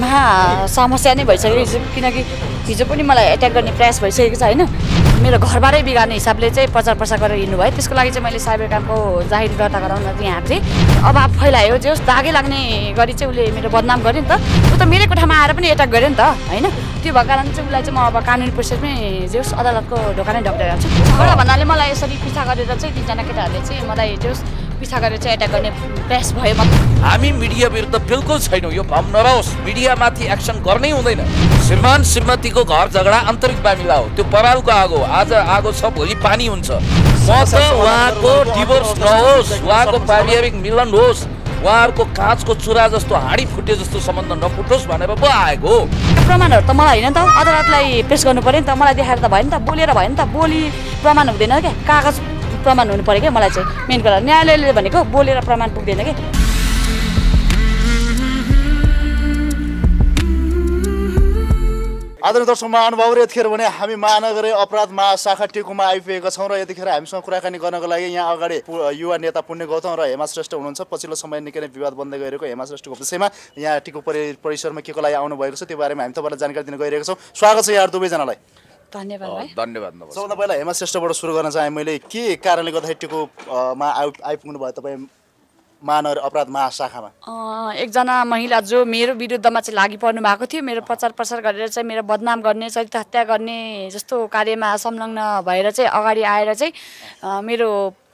महा समस्या नै भइसक्यो हिजो किनकि हिजो पनि मलाई एट्याक गर्ने प्रयास भइसकेको छ होइन? मेरो घरबाटै बिगार्ने हिसाबले चाहिँ प्रचार प्रसार गरेर हिँड्नुभयो त्यसको लागि चाहिँ मैले साइबर क्राइमको जाहेरी दर्ता गराउन थिएँ। अभाव फैलायो जे होस् दागे लाग्ने गरी चाहिँ उसले मेरो बदनाम गर्यो नि त। ऊ त मेरै कोठामा आएर पनि एट्याक गर्यो नि त होइन? त्यो भएको कारण चाहिँ उसलाई चाहिँ म अब कानुनी प्रोसेसमै जे होस् अदालतको ढोका नै ढक्टाइरहेको छु। झगडा भन्नाले मलाई यसरी पिछा गरेर चाहिँ तिनजना केटाहरूले चाहिँ मलाई जे होस् पिछा गरेर चाहिँ एट्याक गर्ने प्रयास भयो हामी मिडिया विरुद्ध बिल्कुल छैनौँ यो भम नरहोस्। मिडियामाथि एक्सन गर्नै हुँदैन। श्रीमान श्रीमतीको घर झगडा आन्तरिक मामिला हो। त्यो परालको आगो। आज आगो छ भोलि पानी हुन्छ। म त उहाँको डिभोर्स नहोस्। उहाँको पारिवारिक मिलन होस्। उहाँहरूको काँचको चुरा जस्तो हाँडी फुटे जस्तो सम्बन्ध नफुटोस् भनेर पो आएको। हो प्रमाणहरू त मलाई होइन नि त। अदालतलाई पेस गर्नु पऱ्यो नि त। मलाई देखाएर त भयो नि त। बोलेर भयो नि त। बोली प्रमाण हुँदैन क्या? कागज प्रमाण हुनु पऱ्यो क्या? मलाई चाहिँ मेन कुरा न्यायालयले भनेको बोलेर प्रमाण पुग्दैन क्या आदरणीय दर्शक महानुभावहरू यतिखेर भने हामी महानगर अपराध महाशाखा टेकुमा आइपुगेका छौँ र यतिखेर हामीसँग कुराकानी गर्नको लागि यहाँ अगाडि युवा नेता पुण्य गौतम र हेमा श्रेष्ठ हुनुहुन्छ। पछिल्लो समय निकै नै विवाद बन्दै गइरहेको हेमा श्रेष्ठको विषयमा यहाँ टिकु परि परिसरमा के को लागि आउनु भएको छ त्यो बारेमा हामी तपाईँलाई जानकारी दिन गइरहेको छौँ। स्वागत छ यहाँ दुवैजनालाई। धन्यवाद भाइ। धन्यवाद सबभन्दा पहिला हेमा श्रेष्ठबाट सुरु गर्न चाहेँ मैले के कारणले गर्दाखेरि टिकुमा आइ आइपुग्नु भयो तपाईँ महानगर अपराध महाशाखामा? अँ, एकजना महिला जो मेरो विरुद्धमा चाहिँ लागि पर्नु भएको थियो मेरो प्रचार प्रसार गरेर चाहिँ मेरो बदनाम गर्ने चरित्र हत्या गर्ने जस्तो कार्यमा संलग्न भएर चाहिँ अगाडि आएर चाहिँ मेरो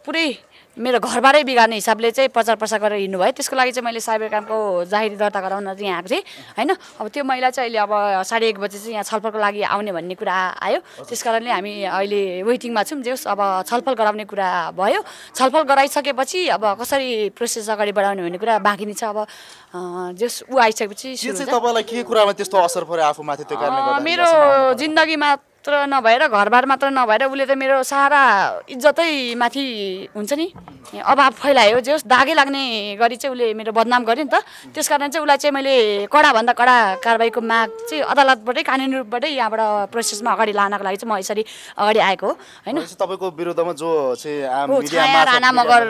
पुरै मेरो घरबाटै बिगार्ने हिसाबले चाहिँ प्रचार प्रसार गरेर हिँड्नुभयो। त्यसको लागि चाहिँ मैले साइबर क्राइमको जाहेरी दर्ता गराउन चाहिँ यहाँ आएको थिएँ होइन? अब त्यो महिला चाहिँ अहिले अब साढे एक बजी चाहिँ यहाँ छलफलको लागि आउने भन्ने कुरा आयो। त्यस कारणले हामी अहिले वेटिङमा छौँ जे होस् अब छलफल गराउने कुरा भयो। छलफल गराइसकेपछि अब कसरी प्रोसेस अगाडि बढाउने भन्ने कुरा बाँकी नै छ। अब अँ, जे होस् ऊ आइसकेपछि चाहिँ। तपाईँलाई के कुरामा त्यस्तो असर पऱ्यो आफूमाथि त्यो मेरो जिन्दगी मात्र नभएर घरबार मात्र नभएर उसले त मेरो सारा इज्जतै माथि हुन्छ नि अभाव फैलायो जे होस् दागे लाग्ने गरी चाहिँ उसले मेरो बदनाम गर्यो नि त त्यस कारण चाहिँ उसलाई चाहिँ मैले कडाभन्दा कडा कारवाहीको माग चाहिँ अदालतबाटै कानुनी रूपबाटै यहाँबाट प्रोसेसमा अगाडि लानको लागि चाहिँ म यसरी अगाडि आएको हो होइन तपाईँको विरुद्धमा जो राणा मगर,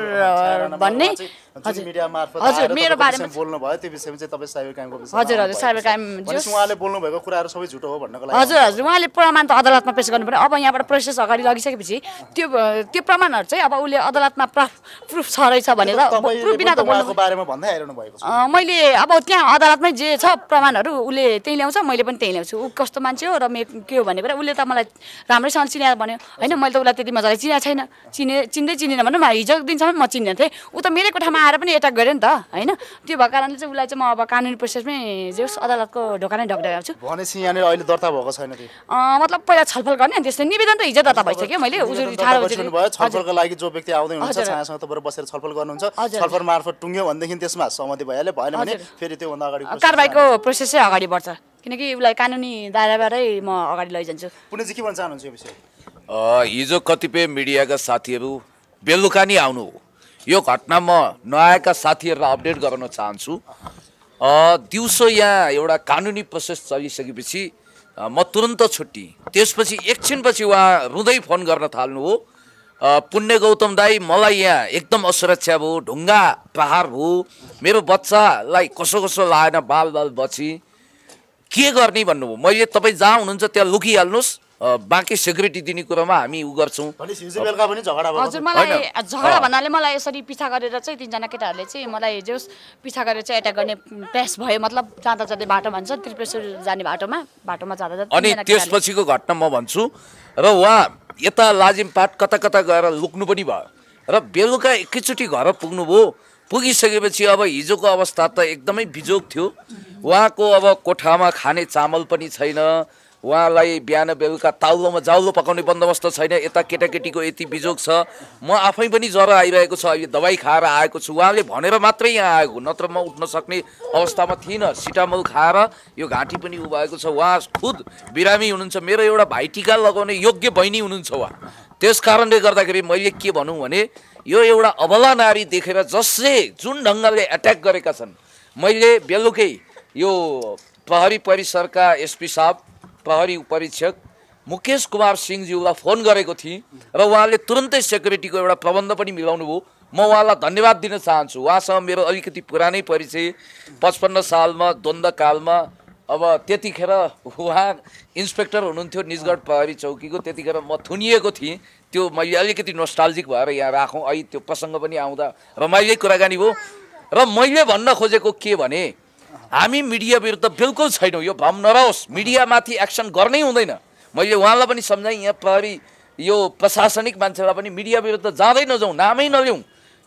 भन्ने? हजुर। हजुर, आएर मेरो तपाईँको बारेमा विषयमा बोल्नु भयो त्यो विषयमा चाहिँ तपाईँ साइबर क्राइमको विषयमा हजुर, हजुर, आउनुभएको साइबर छ। क्राइम भनेपछि जस- उहाँले बोल्नु भएको कुराहरू सबै झुटो हो भन्नको लागि हजुर हजुर उहाँले प्रमाण त अदालतमा पेस गर्नु पऱ्यो अब यहाँबाट प्रोसेस अगाडि लगिसकेपछि त्यो त्यो प्रमाणहरू चाहिँ अब उसले अदालतमा प्रुफ प्रुफ छ रहेछ भनेर प्रुफ बिना त बारेमा भन्दै आइरहनु भएको मैले अब त्यहाँ अदालतमै जे छ प्रमाणहरू उसले त्यहीँ ल्याउँछ मैले पनि त्यहीँ ल्याउँछु। ऊ कस्तो मान्छे हो र मे के हो भनेको उसले त मलाई राम्रैसँग चिनाएर भन्यो। होइन मैले त उसलाई त्यति मजाले चिनेको छैन। चिने चिन्दै चिनेन भनौँ न हिजोको दिनसम्म म चिन्ने थिएँ। ऊ त मेरै कोठामा आएर पनि एट्याक गर्यो नि त होइन? त्यो भएको कारणले चाहिँ उसलाई चाहिँ म अब कानुनी प्रोसेसमै जे होस् अदालतको ढोका नै ढक्टाइरहेको छु। भनेपछि यहाँनिर अहिले दर्ता भएको छैन त्यो। अँ, मतलब पहिला छलफल गर्ने अनि त्यसले निवेदन त हिजो दर्ता भइसक्यो मैले छलफलको लागि जो व्यक्ति आउँदै हुनुहुन्छ। छायासँग तपाईँ बसेर छलफल गर्नुहुन्छ। छलफल मार्फत टुङ्ग्यो भनेदेखि त्यसमा सहमति भइहाल्यो भएन भने। फेरि त्योभन्दा अगाडि कारवाहीको प्रोसेसै अगाडि बढ्छ किनकि उसलाई कानुनी दायराबाटै म अगाडि लैजान्छु। पुण्यजी के भन्न चाहनुहुन्छ यो विषय अ, हिजो कतिपय मिडियाका साथीहरू बेलुका नै आउनु हो। यो घटना म नआएका साथीहरूलाई अपडेट गराउन चाहन्छु। दिउँसो यहाँ एउटा कानुनी प्रोसेस चलिसकेपछि म तुरन्त छुट्टी। त्यसपछि एकछिनपछि उहाँ रुँदै फोन गर्न थाल्नु हो। पुण्य गौतम दाई मलाई यहाँ एकदम असुरक्षा भयो ढुङ्गा प्रहार भयो। मेरो बच्चालाई कसो कसो लागेन बाल बाल बची। के गर्ने भन्नुभयो? मैले तपाईँ जहाँ हुनुहुन्छ त्यहाँ लुकिहाल्नुहोस्। बाँकी सेक्युरिटी दिने कुरामा हामी उ गर्छौँ। हिजो हजुर। मलाई झगडा भन्नाले मलाई यसरी पिछा गरेर चाहिँ तिनजना केटाहरूले चाहिँ मलाई जे होस् पिछा गरेर चाहिँ एट्याक गर्ने प्रयास भयो। मतलब जाँदा जाँदै बाटो भन्छ त्रिपेश्वर जाने बाटोमा बाटोमा जाँदा जाँदा अनि त्यसपछिको घटना म भन्छु र उहाँ यता लाजिमपाट कता कता गएर लुक्नु पनि भयो। र बेलुका एकैचोटि घर पुग्नुभयो। पुगिसकेपछि अब हिजोको अवस्था त एकदमै बिजोग थियो। उहाँको अब कोठामा खाने चामल पनि छैन। उहाँलाई बिहान बेलुका ताउलोमा जाउलो पकाउने बन्दोबस्त छैन यता केटाकेटीको यति बिजोग छ। म आफै पनि ज्वरो आइरहेको छ अहिले दबाई खाएर आएको छु। उहाँले भनेर मात्रै यहाँ आएको नत्र म उठ्न सक्ने अवस्थामा थिइनँ। सिटामल खाएर यो घाँटी पनि उ भएको छ। उहाँ खुद बिरामी हुनुहुन्छ। मेरो एउटा भाइटिका लगाउने योग्य बहिनी हुनुहुन्छ उहाँ। त्यस कारणले गर्दाखेरि मैले के भनौँ भने यो एउटा अबला नारी देखेर जसले जुन ढङ्गले एट्याक गरेका छन् मैले बेलुकै यो प्रहरी परिसरका एसपी साहब प्रहरी उपरीक्षक मुकेश कुमार सिंहज्यूलाई फोन गरेको थिएँ र उहाँले तुरन्तै सेक्युरिटीको एउटा प्रबन्ध पनि मिलाउनु भयो। म उहाँलाई धन्यवाद दिन चाहन्छु। उहाँसँग मेरो अलिकति पुरानै परिचय पचपन्न सालमा द्वन्द्वकालमा अब त्यतिखेर उहाँ इन्सपेक्टर हुनुहुन्थ्यो निजगढ प्रहरी चौकीको। त्यतिखेर म थुनिएको थिएँ। त्यो मैले अलिकति नोस्टाल्जिक भएर यहाँ राखौँ। अहिले त्यो प्रसङ्ग पनि आउँदा रमाइलै कुराकानी भयो। र मैले भन्न खोजेको के भने हामी मिडिया विरुद्ध बिल्कुल छैनौँ। यो भ्रम नरहोस्। मिडियामाथि एक्सन गर्नै हुँदैन। मैले उहाँलाई पनि सम्झाएँ यहाँ प्रहरी यो प्रशासनिक मान्छेलाई पनि मिडिया विरुद्ध जाँदै नजाउँ नामै नल्याउँ।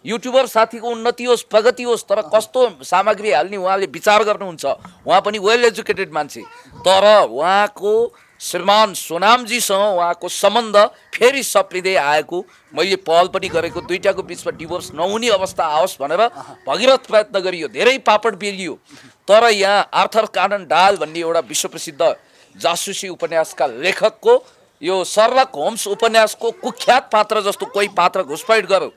युट्युबर साथीको उन्नति होस् प्रगति होस् तर कस्तो सामग्री हाल्ने उहाँले विचार गर्नुहुन्छ उहाँ पनि वेल एजुकेटेड मान्छे। तर उहाँको श्रीमान सोनामजीसँग उहाँको सम्बन्ध फेरि सप्रिँदै आएको। मैले पहल पनि गरेको दुइटाको बिचमा डिभोर्स नहुने अवस्था आओस् भनेर भगीरथ प्रयत्न गरियो धेरै पापड बेलियो तर यहाँ आर्थर कानन डाल भन्ने एउटा विश्वप्रसिद्ध जासुसी उपन्यासका लेखकको यो सर्लक होम्स उपन्यासको कुख्यात पात्र जस्तो कोही पात्र घुसपैठ गरौँ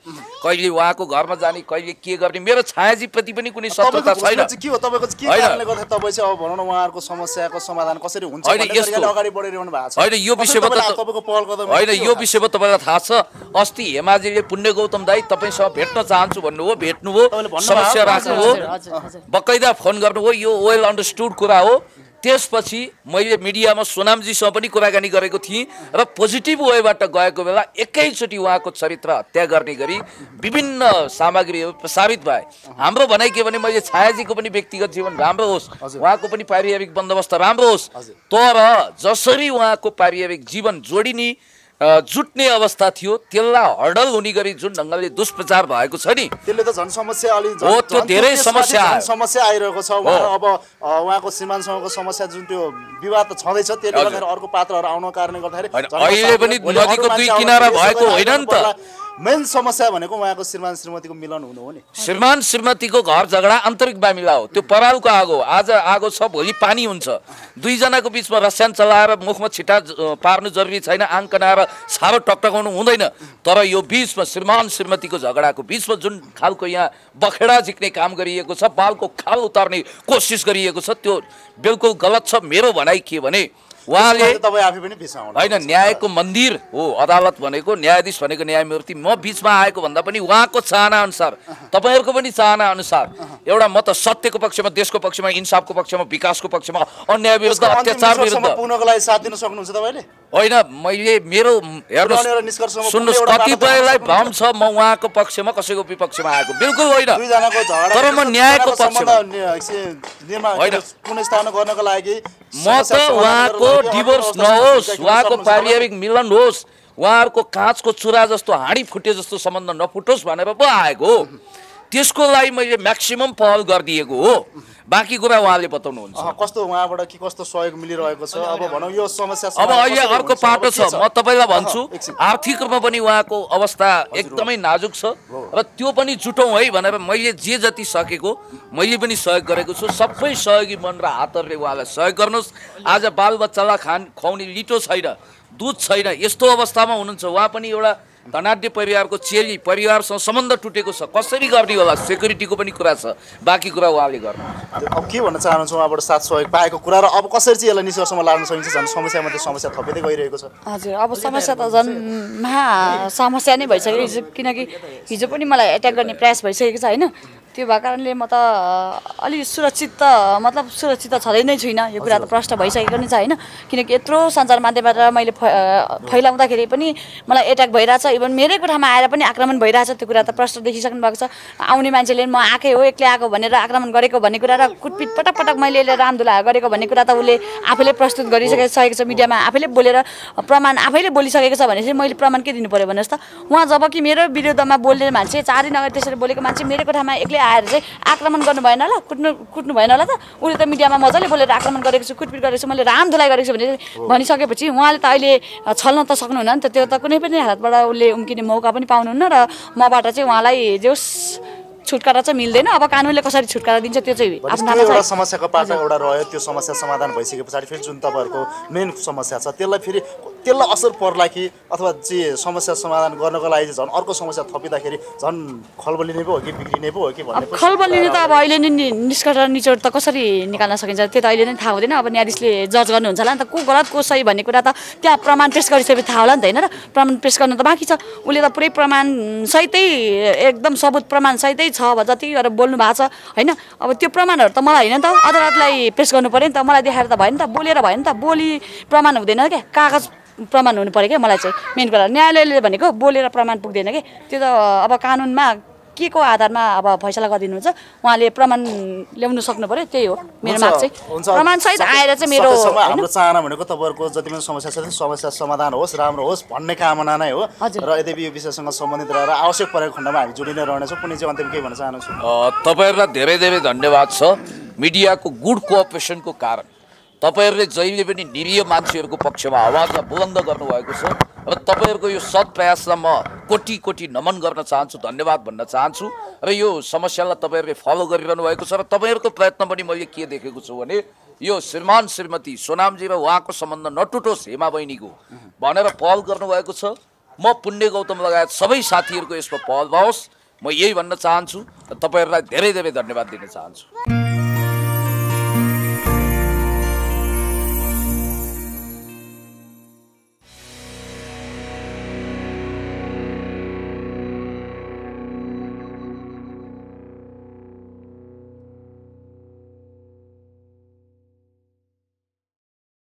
कहिले उहाँको घरमा जाने कहिले के गर्ने? मेरो छायाजीप्रति पनि कुनै तपाईँको छैन। के हो? तपाईँको चाहिँ के होइन। कारणले गर्दा तपाईँ चाहिँ अब भनौँ न उहाँहरूको समस्याको समाधान कसरी हुन्छ? अगाडि बढिरहनु भएको छ। होइन यो विषयमा तपाईँको पहल होइन यो हो? विषयमा तपाईँलाई थाहा छ। अस्ति हेमाजीले पुण्य गौतम दाई तपाईँसँग भेट्न चाहन्छु भन्नुभयो भेट्नुभयो भन्नुभयो? समस्या राख्नुभयो हजुर, हजुर। बकैदा फोन गर्नुभयो यो वेल अन्डरस्टुड कुरा हो। त्यसपछि मैले मिडियामा सोनामजीसँग पनि कुराकानी गरेको थिएँ र पोजिटिभ वेबाट गएको बेला एकैचोटि उहाँको चरित्र हत्या गर्ने गरी विभिन्न सामग्रीहरू प्रसारित भए। हाम्रो भनाइ के भने मैले छायाजीको पनि व्यक्तिगत जीवन राम्रो होस् उहाँको पनि पारिवारिक बन्दोबस्त राम्रो होस्। तर जसरी उहाँको पारिवारिक जीवन जोडिने जुट्ने अवस्था थियो त्यसलाई हडल हुने गरी जुन ढङ्गले दुष्प्रचार भएको छ नि त्यसले त झन् समस्या अलि हो, त्यो धेरै समस्या। समस्या आइरहेको छ अब उहाँको श्रीमानसँगको समस्या जुन त्यो विवाद त छँदैछ त्यसले। गर्दाखेरि अर्को पात्रहरू आउनको कारणले गर्दाखेरि अहिले पनि नदीको दुई आउनु किनारा भएको होइन नि त। मेन समस्या भनेको उहाँको श्रीमान श्रीमतीको मिलन हुनु हो नि। श्रीमान श्रीमतीको घर झगडा आन्तरिक मामिला हो। त्यो परालको आगो। आज आगो छ भोलि पानी हुन्छ। दुईजनाको बिचमा रस्यान चलाएर मुखमा छिटा पार्नु जरुरी छैन। आङ कनाएर साह्रो टकटकाउनु हुँदैन। तर यो बिचमा श्रीमान श्रीमतीको झगडाको बिचमा जुन खालको यहाँ बखेडा झिक्ने काम गरिएको छ बालको खाल उतार्ने कोसिस गरिएको छ त्यो बिल्कुल गलत छ। मेरो भनाइ के भने उहाँले तपाईँ आफै पनि बिचमा होइन न्यायको मन्दिर हो अदालत भनेको न्यायाधीश भनेको न्यायमूर्ति म बिचमा आएको भन्दा पनि उहाँको चाहना अनुसार तपाईँहरूको पनि चाहना अनुसार एउटा म त सत्यको पक्षमा देशको पक्षमा इन्साफको पक्षमा विकासको पक्षमा अन्याय विरुद्ध अत्याचार विरुद्ध। पुग्नको लागि साथ दिन सक्नुहुन्छ तपाईँले? होइन मैले मेरो हेर्नुहोस् सुन्नुहोस् कतिपयलाई भ्रम छ म उहाँको पक्षमा कसैको विपक्षमा आएको। बिल्कुल होइन। तर म न्यायको पक्षमा। होइन। म त उहाँको डिभोर्स नहोस् उहाँको पारिवारिक मिलन होस् उहाँहरूको काँचको चुरा जस्तो हाँडी फुटे जस्तो सम्बन्ध नफुटोस् भनेर पो आएको हो। त्यसको लागि मैले म्याक्सिमम पहल गरिदिएको हो। बाँकी कुरा उहाँले बताउनुहुन्छ अँ, कस्तो उहाँबाट के कस्तो सहयोग मिलिरहेको छ? अब भनौँ यो समस्या अब अहिले अर्को? पाटो अब छ? म तपाईँलाई भन्छु। आर्थिक रूपमा पनि उहाँको अवस्था एकदमै नाजुक छ। र त्यो पनि जुटौँ है भनेर मैले जे जति सकेको मैले पनि सहयोग गरेको छु। सबै सहयोगी मन र हातहरूले उहाँलाई सहयोग गर्नुहोस्। आज बालबच्चालाई खान खुवाउने लिटो छैन दुध छैन यस्तो अवस्थामा हुनुहुन्छ। उहाँ पनि एउटा धनाढ्य परिवारको चेली परिवारसँग सम्बन्ध टुटेको छ। कसरी गर्ने होला? सेक्युरिटीको पनि कुरा छ। बाँकी कुरा उहाँले गर्नु। अब के भन्न चाहनुहुन्छ उहाँबाट साथ सहयोग पाएको कुरा र अब कसरी चाहिँ यसलाई निष्कर्षमा लाग्न सकिन्छ झन् समस्यामध्ये समस्या थपिँदै गइरहेको छ? हजुर अब समस्या त झन् महा समस्या नै भइसक्यो हिजो किनकि हिजो पनि मलाई एट्याक गर्ने प्रयास भइसकेको छ होइन? त्यो भएको कारणले म त अलिक सुरक्षित त मतलब सुरक्षित त छँदै नै छुइनँ। यो कुरा त प्रष्ट भइसकेको नै छ होइन? किनकि यत्रो सञ्चार माध्यमबाट मैले फैलाउँदाखेरि पनि मलाई एट्याक भइरहेछ। इभन मेरै कोठामा आएर पनि आक्रमण भइरहेछ त्यो कुरा त प्रष्ट देखिसक्नु भएको छ। आउने मान्छेले म आएकै हो एक्लै आएको भनेर आक्रमण गरेको भन्ने कुरा र कुटपिट पटक पटक मैले यसले रामधुला गरेको भन्ने कुरा त उसले आफैले प्रस्तुत गरिसकेको सकेको छ मिडियामा। आफैले बोलेर प्रमाण आफैले बोलिसकेको छ भनेपछि मैले प्रमाण के दिनु पऱ्यो भन्नुहोस् त? उहाँ जब कि मेरो विरुद्धमा बोल्ने मान्छे चारै नगर त्यसरी बोलेको मान्छे मेरो कोठामा एक्लै आएर चाहिँ आक्रमण गर्नु भएन होला कुट्नु कुट्नु भएन होला त। उसले त मिडियामा मजाले बोलेर आक्रमण गरेको छु कुटपिट गरेको छु मैले राम धुलाइ गरेको छु भने भनिसकेपछि उहाँले त अहिले छल्न त सक्नुहुन्न नि त त्यो त कुनै पनि हालतबाट उसले उम्किने मौका पनि पाउनुहुन्न र मबाट चाहिँ उहाँलाई जोस् छुटकारा चाहिँ मिल्दैन। अब कानुनले कसरी छुटकारा दिन्छ त्यो चाहिँ एउटा समस्याको पाटो एउटा रह्यो त्यो समस्या समाधान भइसके पछाडि फेरि जुन तपाईँहरूको मेन समस्या छ त्यसलाई फेरि त्यसलाई असर पर्ला कि अथवा चाहिँ समस्या समाधान गर्नको लागि झन् अर्को समस्या थपिँदाखेरि झन् खलबलिने पो हो कि बिग्रिने पो हो कि भन्ने खलबलिने त अब अहिले नै निष्कर्ष निचोड त कसरी निकाल्न सकिन्छ त्यो त अहिले नै थाहा हुँदैन। अब न्यायाधीशले जज गर्नुहुन्छ होला नि त को गलत को सही भन्ने कुरा त त्यहाँ प्रमाण पेस गरिसकेपछि थाहा होला नि त होइन र? प्रमाण पेस गर्न त बाँकी छ। उसले त पुरै प्रमाण सहितै एकदम सबुत प्रमाण सहितै छ अब जति गरेर बोल्नु भएको छ होइन? अब त्यो प्रमाणहरू त मलाई होइन नि त अदालतलाई पेस गर्नु पऱ्यो नि त मलाई देखाएर त भएन नि त बोलेर भयो नि त बोली प्रमाण हुँदैन क्या? कागज प्रमाण हुनु पऱ्यो क्या? मलाई चाहिँ मेन कुरा न्यायालयले भनेको बोलेर प्रमाण पुग्दैन कि? त्यो त अब कानुनमा के को आधारमा अब फैसला गरिदिनुहुन्छ? उहाँले प्रमाण ल्याउनु सक्नु पऱ्यो त्यही हो मेरो माग चाहिँ। हुन्छ। प्रमाण सहित आएर चाहिँ मेरो? हाम्रो चाहना भनेको तपाईँहरूको जति पनि समस्या छ त्यो समस्या समाधान होस् राम्रो होस् भन्ने कामना नै हो। हजुर। र यद्यपि यो विषयसँग सम्बन्धित रहेर आवश्यक परेको खण्डमा हामी जोडिने रहनेछौँ। कुनै चाहिँ अन्तिम केही भन्न चाहन्छु अ, तपाईँहरूलाई धेरै धेरै धन्यवाद छ। मिडियाको गुड कोअपरेसनको कारण। तपाईँहरूले जहिले पनि निरीह मान्छेहरूको पक्षमा आवाजलाई बुलन्द गर्नुभएको छ र तपाईँहरूको यो सत् प्रयासलाई म कोटी कोटी नमन गर्न चाहन्छु धन्यवाद भन्न चाहन्छु। र यो समस्यालाई तपाईँहरूले फलो गरिरहनु भएको छ र तपाईँहरूको प्रयत्न पनि मैले के देखेको छु भने यो श्रीमान श्रीमती सोनामजी र उहाँको सम्बन्ध नटुटोस् हेमा बहिनीको भनेर पहल गर्नुभएको छ। म पुण्य गौतम लगायत सबै साथीहरूको यसमा पहल होस् म यही भन्न चाहन्छु र तपाईँहरूलाई धेरै धेरै धन्यवाद दिन चाहन्छु।